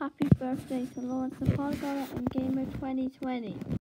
Happy birthday to Lawrence the Polyglot and Gamer 2020.